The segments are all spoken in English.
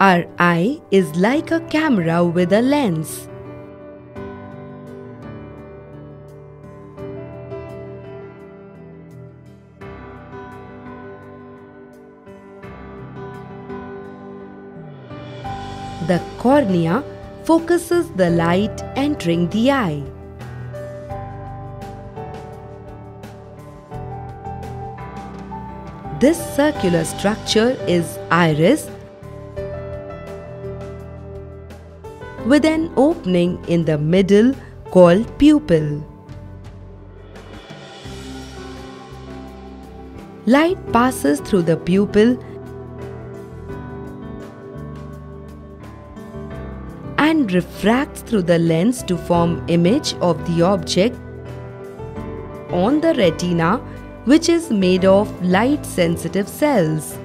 Our eye is like a camera with a lens. The cornea focuses the light entering the eye. This circular structure is iris with an opening in the middle called pupil. Light passes through the pupil and refracts through the lens to form image of the object on the retina which is made of light sensitive cells.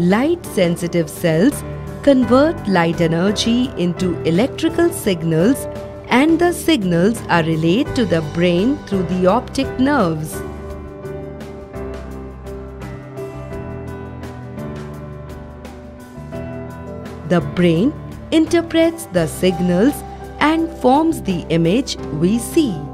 Light sensitive cells convert light energy into electrical signals and the signals are relayed to the brain through the optic nerves. The brain interprets the signals and forms the image we see.